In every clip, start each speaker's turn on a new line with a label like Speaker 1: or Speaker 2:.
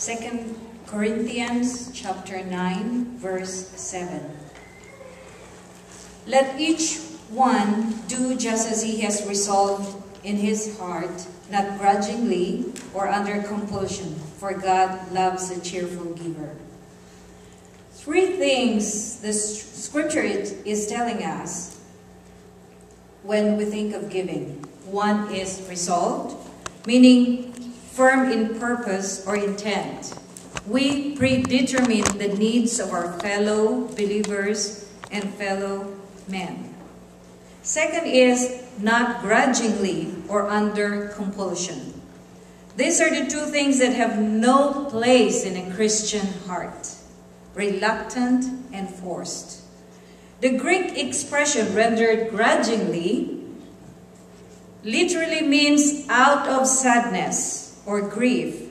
Speaker 1: Second Corinthians chapter 9 verse 7. Let each one do just as he has resolved in his heart, not grudgingly or under compulsion, for God loves a cheerful giver. Three things the scripture is telling us when we think of giving. One is resolved, meaning firm in purpose or intent. We predetermine the needs of our fellow believers and fellow men. Second is not grudgingly or under compulsion. These are the two things that have no place in a Christian heart reluctant and forced. The Greek expression rendered grudgingly literally means out of sadness or grief.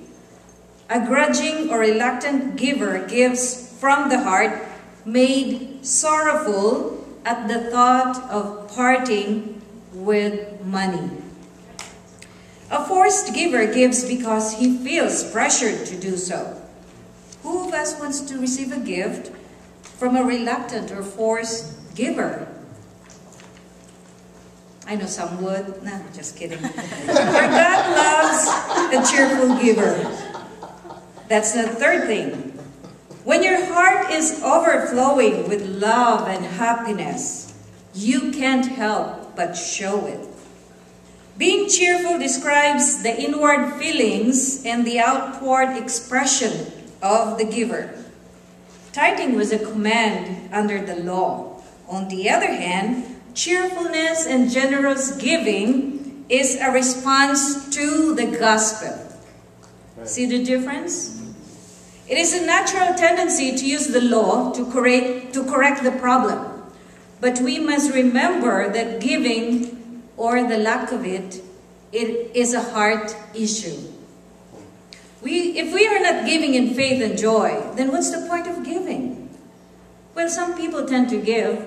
Speaker 1: A grudging or reluctant giver gives from the heart, made sorrowful at the thought of parting with money. A forced giver gives because he feels pressured to do so. Who of us wants to receive a gift from a reluctant or forced giver? I know some would. No, just kidding. For God loves a cheerful giver. That's the third thing. When your heart is overflowing with love and happiness, you can't help but show it. Being cheerful describes the inward feelings and the outward expression of the giver. Tithing was a command under the law. On the other hand, cheerfulness and generous giving is a response to the gospel. See the difference? It is a natural tendency to use the law to correct, to correct the problem. But we must remember that giving, or the lack of it, it is a heart issue. We, if we are not giving in faith and joy, then what's the point of giving? Well, some people tend to give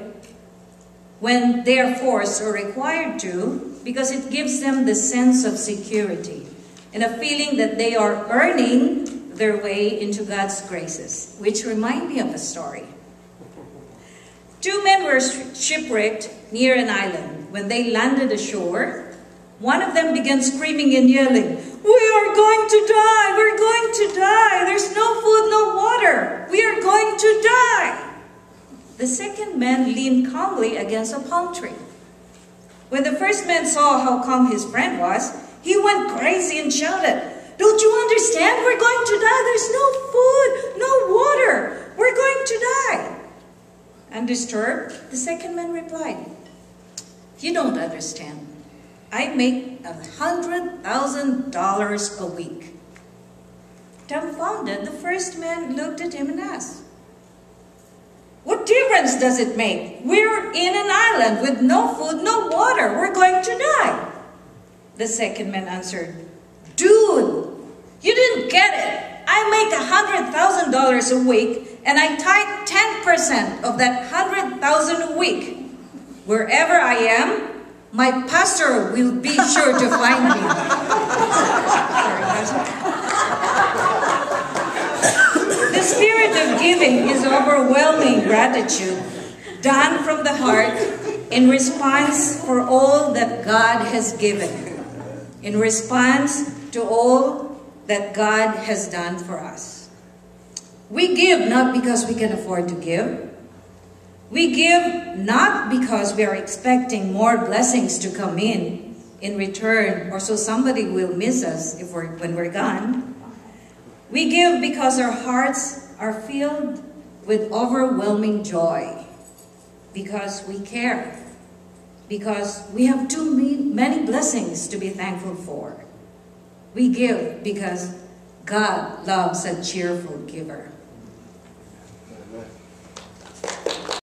Speaker 1: when they are forced or required to because it gives them the sense of security and a feeling that they are earning their way into God's graces, which remind me of a story. Two men were shipwrecked near an island. When they landed ashore, one of them began screaming and yelling, We are going to die! We're going to die! There's no food, no water! We are going to die! The second man leaned calmly against a palm tree. When the first man saw how calm his friend was, he went crazy and shouted, Don't you understand? We're going to die! There's no food, no water! We're going to die! Undisturbed, the second man replied, You don't understand. I make a $100,000 a week. Dumbfounded, the first man looked at him and asked, difference does it make? We're in an island with no food, no water. We're going to die. The second man answered, Dude, you didn't get it. I make a $100,000 a week and I tithe 10% of that 100000 a week. Wherever I am, my pastor will be sure to find me. giving is overwhelming gratitude done from the heart in response for all that God has given, in response to all that God has done for us. We give not because we can afford to give, we give not because we are expecting more blessings to come in in return or so somebody will miss us if we're, when we're gone. We give because our hearts are filled with overwhelming joy, because we care, because we have too many blessings to be thankful for. We give because God loves a cheerful giver.